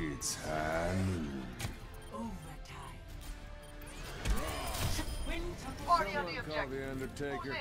It's high noon. Party on the Call objective. the Undertaker.